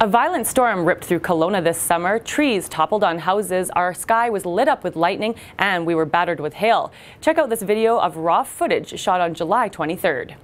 A violent storm ripped through Kelowna this summer. Trees toppled on houses, our sky was lit up with lightning, and we were battered with hail. Check out this video of raw footage shot on July 23rd.